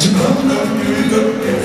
Çıkanlar gülü dört kez